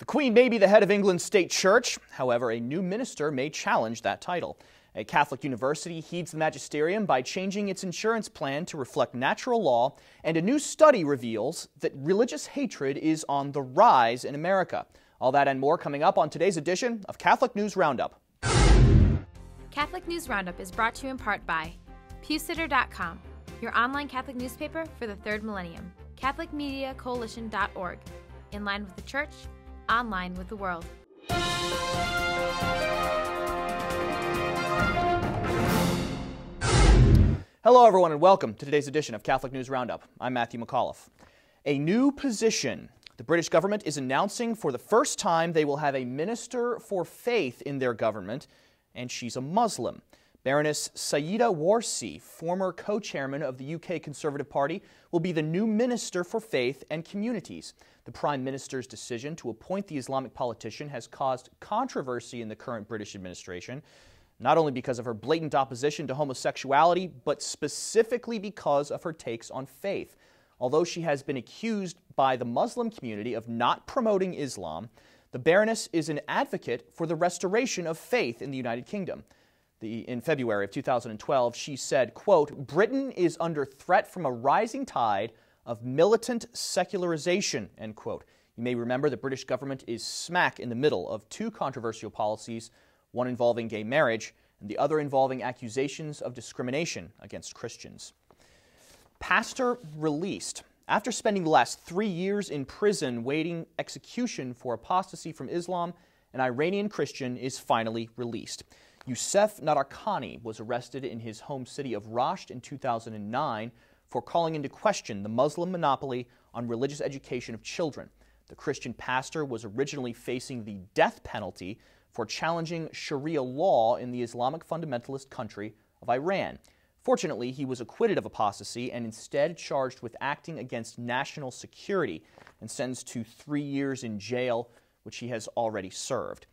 The Queen may be the head of England's state church. However, a new minister may challenge that title. A Catholic university heeds the magisterium by changing its insurance plan to reflect natural law, and a new study reveals that religious hatred is on the rise in America. All that and more coming up on today's edition of Catholic News Roundup. Catholic News Roundup is brought to you in part by PewSitter.com, your online Catholic newspaper for the third millennium, CatholicMediaCoalition.org, in line with the Church online with the world. Hello, everyone, and welcome to today's edition of Catholic News Roundup. I'm Matthew McAuliffe. A new position. The British government is announcing for the first time they will have a minister for faith in their government, and she's a Muslim. Baroness Sayeeda Warsi, former co chairman of the UK Conservative Party, will be the new Minister for Faith and Communities. The Prime Minister's decision to appoint the Islamic politician has caused controversy in the current British administration, not only because of her blatant opposition to homosexuality, but specifically because of her takes on faith. Although she has been accused by the Muslim community of not promoting Islam, the Baroness is an advocate for the restoration of faith in the United Kingdom the, in February of 2012, she said, quote, Britain is under threat from a rising tide of militant secularization, end quote. You may remember the British government is smack in the middle of two controversial policies, one involving gay marriage and the other involving accusations of discrimination against Christians. Pastor released. After spending the last three years in prison waiting execution for apostasy from Islam, an Iranian Christian is finally released. Youssef Nadarkhani was arrested in his home city of Rasht in 2009 for calling into question the Muslim monopoly on religious education of children. The Christian pastor was originally facing the death penalty for challenging Sharia law in the Islamic fundamentalist country of Iran. Fortunately, he was acquitted of apostasy and instead charged with acting against national security and sentenced to three years in jail, which he has already served.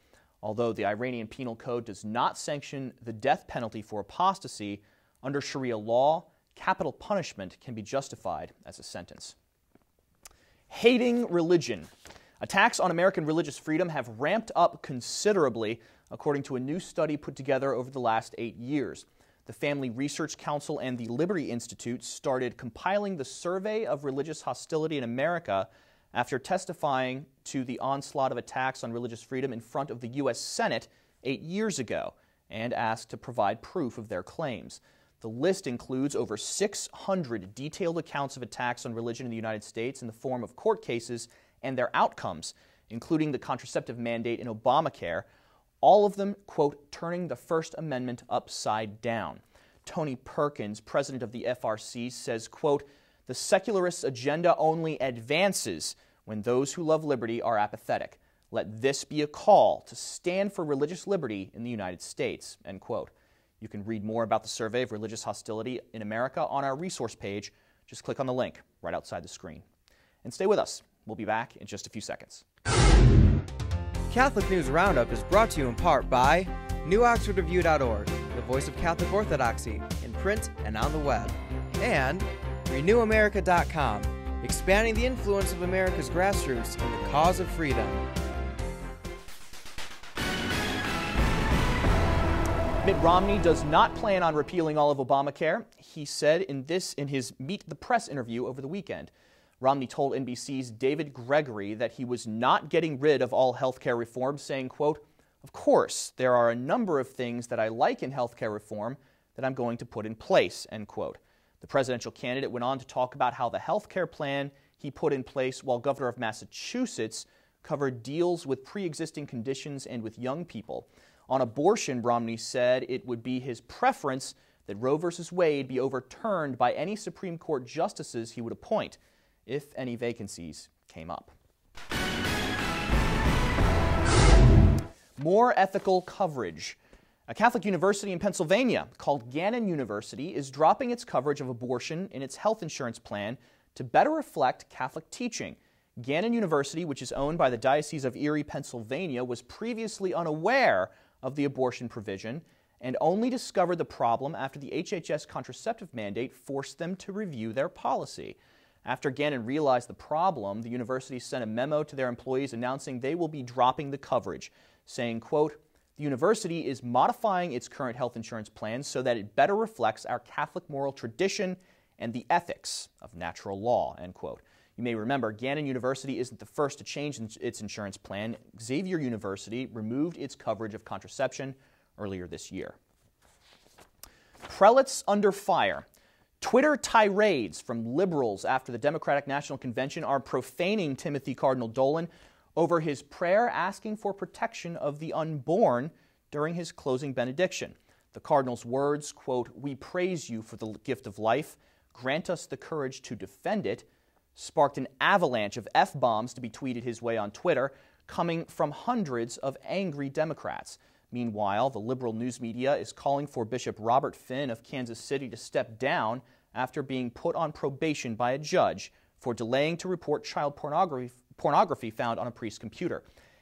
Although the Iranian Penal Code does not sanction the death penalty for apostasy, under Sharia law, capital punishment can be justified as a sentence. Hating religion. Attacks on American religious freedom have ramped up considerably, according to a new study put together over the last eight years. The Family Research Council and the Liberty Institute started compiling the Survey of Religious Hostility in America after testifying to the onslaught of attacks on religious freedom in front of the U.S. Senate eight years ago and asked to provide proof of their claims. The list includes over 600 detailed accounts of attacks on religion in the United States in the form of court cases and their outcomes, including the contraceptive mandate in Obamacare, all of them, quote, turning the First Amendment upside down. Tony Perkins, president of the FRC, says, quote, the secularist agenda only advances when those who love liberty are apathetic. Let this be a call to stand for religious liberty in the United States. End quote. You can read more about the survey of religious hostility in America on our resource page. Just click on the link right outside the screen. And stay with us. We'll be back in just a few seconds. Catholic News Roundup is brought to you in part by NewOxfordReview.org, the voice of Catholic Orthodoxy, in print and on the web, and RenewAmerica.com, expanding the influence of America's grassroots in the cause of freedom. Mitt Romney does not plan on repealing all of Obamacare. He said in this in his Meet the Press interview over the weekend. Romney told NBC's David Gregory that he was not getting rid of all health care reform, saying, quote, Of course, there are a number of things that I like in health care reform that I'm going to put in place, end quote. The presidential candidate went on to talk about how the health care plan he put in place while governor of Massachusetts covered deals with pre existing conditions and with young people. On abortion, Romney said it would be his preference that Roe v. Wade be overturned by any Supreme Court justices he would appoint if any vacancies came up. More ethical coverage. A Catholic university in Pennsylvania called Gannon University is dropping its coverage of abortion in its health insurance plan to better reflect Catholic teaching. Gannon University, which is owned by the Diocese of Erie, Pennsylvania, was previously unaware of the abortion provision and only discovered the problem after the HHS contraceptive mandate forced them to review their policy. After Gannon realized the problem, the university sent a memo to their employees announcing they will be dropping the coverage, saying, quote, the university is modifying its current health insurance plans so that it better reflects our Catholic moral tradition and the ethics of natural law, end quote. You may remember Gannon University isn't the first to change its insurance plan. Xavier University removed its coverage of contraception earlier this year. Prelates under fire. Twitter tirades from liberals after the Democratic National Convention are profaning Timothy Cardinal Dolan over his prayer asking for protection of the unborn during his closing benediction. The cardinal's words, quote, "We praise you for the gift of life, grant us the courage to defend it," sparked an avalanche of F-bombs to be tweeted his way on Twitter, coming from hundreds of angry Democrats. Meanwhile, the liberal news media is calling for Bishop Robert Finn of Kansas City to step down after being put on probation by a judge for delaying to report child pornography, pornography found on a priest's computer.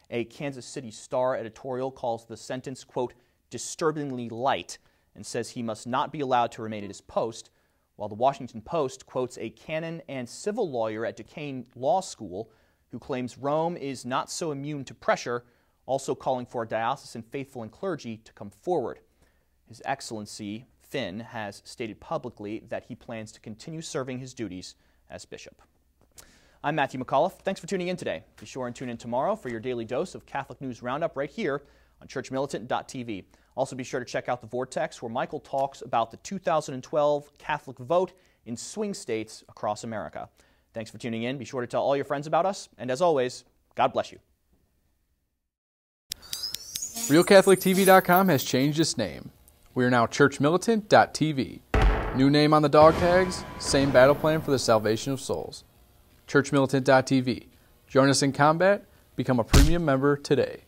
A Kansas City Star editorial calls the sentence, quote, disturbingly light and says he must not be allowed to remain at his post, while the Washington Post quotes a canon and civil lawyer at Duquesne Law School who claims Rome is not so immune to pressure also calling for diocesan faithful and clergy to come forward. His Excellency Finn has stated publicly that he plans to continue serving his duties as bishop. I'm Matthew McAuliffe. Thanks for tuning in today. Be sure and tune in tomorrow for your daily dose of Catholic News Roundup right here on churchmilitant.tv. Also, be sure to check out the Vortex, where Michael talks about the 2012 Catholic vote in swing states across America. Thanks for tuning in. Be sure to tell all your friends about us. And as always, God bless you. RealCatholicTV.com has changed its name. We are now ChurchMilitant.tv. New name on the dog tags, same battle plan for the salvation of souls. ChurchMilitant.tv. Join us in combat, become a premium member today.